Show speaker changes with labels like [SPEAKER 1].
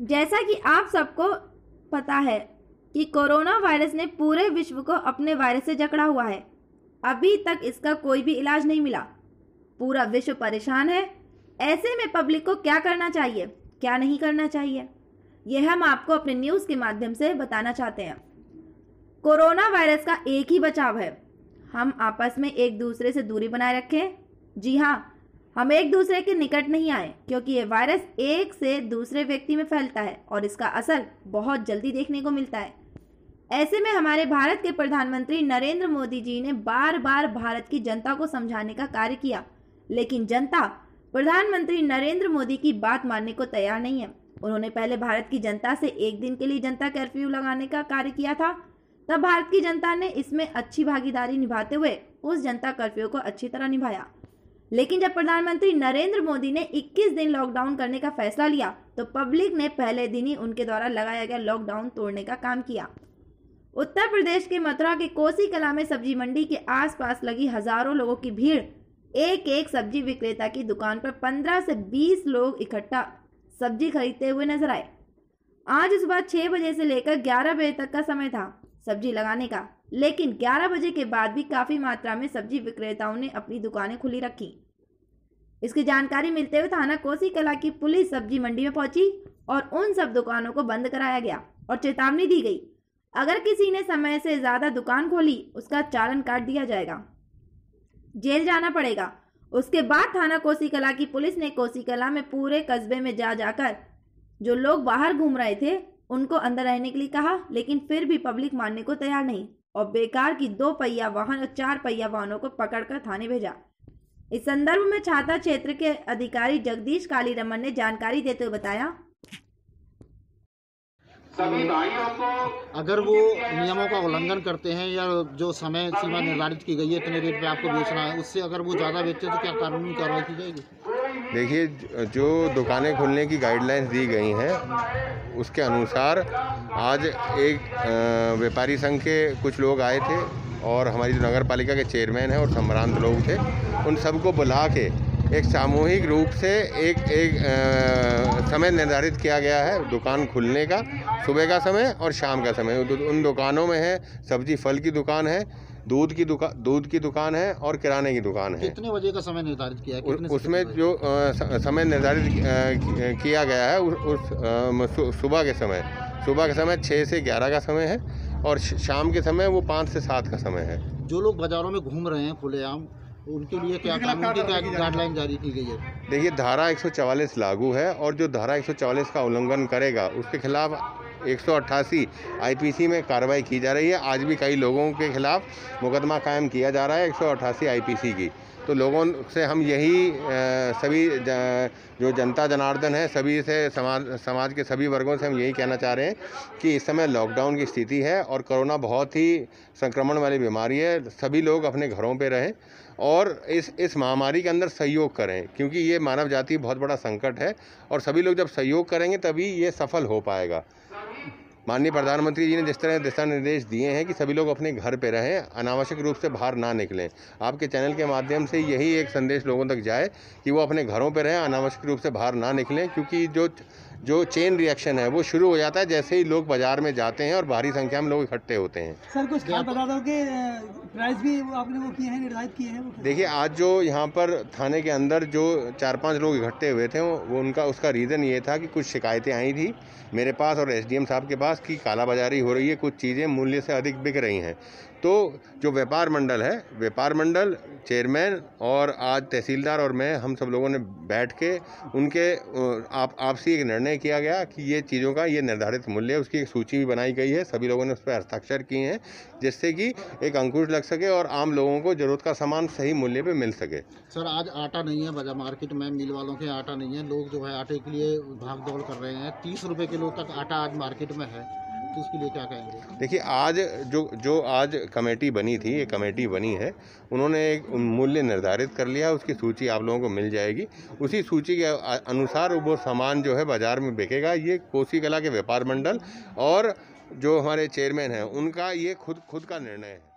[SPEAKER 1] जैसा कि आप सबको पता है कि कोरोना वायरस ने पूरे विश्व को अपने वायरस से जकड़ा हुआ है। अभी तक इसका कोई भी इलाज नहीं मिला। पूरा विश्व परेशान है। ऐसे में पब्लिक को क्या करना चाहिए, क्या नहीं करना चाहिए? यह हम आपको अपने न्यूज़ के माध्यम से बताना चाहते हैं। कोरोना वायरस का एक ही बचाव है। हम आपस में एक दूसरे से दूरी बनाए रखें। जी हाँ हम एक दूसरे के निकट नहीं आए, क्योंकि ये वायरस एक से दूसरे व्यक्ति में फैलता है और इसका असर बहुत जल्दी देखने को मिलता है। ऐसे में हमारे भारत के प्रधानमंत्री नरेंद्र मोदी जी ने बार बार भारत की जनता को समझाने का कार्य किया, लेकिन जनता प्रधानमंत्री नरेंद्र मोदी की बात मानने को तैयार नहीं है। उन्होंने पहले भारत की जनता से एक दिन के लिए जनता कर्फ्यू लगाने का कार्य किया था, तब भारत की जनता ने इसमें अच्छी भागीदारी निभाते हुए उस जनता कर्फ्यू को अच्छी तरह निभाया। लेकिन जब प्रधानमंत्री नरेंद्र मोदी ने 21 दिन लॉकडाउन करने का फैसला लिया तो पब्लिक ने पहले दिन ही उनके द्वारा लगाया गया लॉकडाउन तोड़ने का काम किया। उत्तर प्रदेश के मथुरा के कोसी कला में सब्ज़ी मंडी के आसपास लगी हज़ारों लोगों की भीड़। एक एक सब्ज़ी विक्रेता की दुकान पर 15 से 20 लोग इकट्ठा सब्ज़ी खरीदते हुए नज़र आए। आज सुबह छह बजे से लेकर ग्यारह बजे तक का समय था सब्ज़ी लगाने का। लेकिन 11 बजे के बाद भी काफ़ी मात्रा में सब्ज़ी विक्रेताओं ने अपनी दुकानें खुली रखी। इसकी जानकारी मिलते हुए थाना कोसी कला की पुलिस सब्ज़ी मंडी में पहुँची और उन सब दुकानों को बंद कराया गया और चेतावनी दी गई। अगर किसी ने समय से ज़्यादा दुकान खोली, उसका चालन काट दिया जाएगा। जेल जाना पड़ेगा। उसके बाद थाना कोसी कला की पुलिस ने कोसी कला में पूरे कस्बे में जा जाकर जो लोग बाहर घूम रहे थे उनको अंदर रहने के लिए कहा लेकिन फिर भी पब्लिक मानने को तैयार नहीं और बेकार की दो पहिया वाहन और चार पहिया वाहनों को पकड़कर थाने भेजा। इस संदर्भ में छाता क्षेत्र के अधिकारी जगदीश काली रमन ने जानकारी देते हुए बताया।
[SPEAKER 2] सभी भाइयों को
[SPEAKER 3] अगर वो नियमों का उल्लंघन करते हैं या जो समय सीमा निर्धारित की गई है इतने रेट पे आपको बेचना है उससे अगर वो ज़्यादा बेचते हैं तो क्या कानूनी कार्रवाई की जाएगी?
[SPEAKER 4] देखिए जो दुकानें खोलने की गाइडलाइंस दी गई हैं उसके अनुसार आज एक व्यापारी संघ के कुछ लोग आए थे और हमारी जो नगर पालिका के चेयरमैन हैं और संभ्रांत लोग थे उन सबको बुला के एक सामूहिक रूप से एक एक अ, समय निर्धारित किया गया है दुकान खुलने का सुबह का समय और शाम का समय। उन दुकानों में है सब्ज़ी फल की दुकान है दूध की दुकान दूध की दुकान है और किराने की दुकान है।
[SPEAKER 3] कितने बजे का समय निर्धारित किया है?
[SPEAKER 4] उसमें जो स- समय निर्धारित किया गया है उस उस, सुबह के समय। सुबह के समय छः से ग्यारह का समय है और शाम के समय वो पाँच से सात का समय है।
[SPEAKER 3] जो लोग बाजारों में घूम रहे हैं खुलेआम उनके लिए क्या कानून की क्या गाइडलाइन जारी की गई है?
[SPEAKER 4] देखिए धारा 144 लागू है और जो धारा 144 का उल्लंघन करेगा उसके खिलाफ 188 आईपीसी में कार्रवाई की जा रही है। आज भी कई लोगों के खिलाफ मुकदमा कायम किया जा रहा है 188 आईपीसी की। तो लोगों से हम यही सभी ज- जनता जनार्दन है, सभी से समाज समाज के सभी वर्गों से हम यही कहना चाह रहे हैं कि इस समय लॉकडाउन की स्थिति है और कोरोना बहुत ही संक्रमण वाली बीमारी है। सभी लोग अपने घरों पे रहें और इस इस महामारी के अंदर सहयोग करें, क्योंकि ये मानव जाति बहुत बड़ा संकट है और सभी लोग जब सहयोग करेंगे तभी ये सफल हो पाएगा। माननीय प्रधानमंत्री जी ने जिस तरह दिशा निर्देश दिए हैं कि सभी लोग अपने घर पर रहें, अनावश्यक रूप से बाहर ना निकलें। आपके चैनल के माध्यम से यही एक संदेश लोगों तक जाए कि वो अपने घरों पर रहें, अनावश्यक रूप से बाहर ना निकलें, क्योंकि जो जो चेन रिएक्शन है वो शुरू हो जाता है जैसे ही लोग बाज़ार में जाते हैं और भारी संख्या में लोग इकट्ठे होते हैं।
[SPEAKER 5] सर कुछ खाद्य पदार्थों के प्राइस भी वो आपने वो किए हैं निर्धारित किए हैं
[SPEAKER 4] देखिए आज जो यहाँ पर थाने के अंदर जो चार पाँच लोग इकट्ठे हुए थे वो उनका उसका रीज़न ये था कि कुछ शिकायतें आई थी मेरे पास और एसडीएम साहब के पास कि कालाबाजारी हो रही है कुछ चीज़ें मूल्य से अधिक बिक रही हैं। तो जो व्यापार मंडल है, व्यापार मंडल, चेयरमैन और आज तहसीलदार और मैं, हम सब लोगों ने बैठ के उनके आप, आपसी एक निर्णय किया गया कि ये चीज़ों का, ये निर्धारित मूल्य है उसकी एक सूची भी बनाई गई है। सभी लोगों ने उस पर हस्ताक्षर किए हैं, जिससे कि एक अंकुश लग सके और आम लोगों को ज़रूरत का सामान सही मूल्य पर मिल सके।
[SPEAKER 3] सर, आज आटा नहीं है बाज़ार मार्केट में, मिल वालों के आटा नहीं है। लोग जो है आटे के लिए भाग दौड़ कर रहे हैं। तीस रुपये किलो तक आटा आज मार्केट में है। तो उसके लिए क्या कहेंगे?
[SPEAKER 4] देखिए, आज जो जो आज कमेटी बनी थी, ये कमेटी बनी है, उन्होंने एक मूल्य निर्धारित कर लिया, उसकी सूची आप लोगों को मिल जाएगी। उसी सूची के अनुसार वो सामान जो है बाज़ार में बिकेगा। ये कोसी कला के व्यापार मंडल और जो हमारे चेयरमैन हैं, उनका ये खुद खुद का निर्णय है।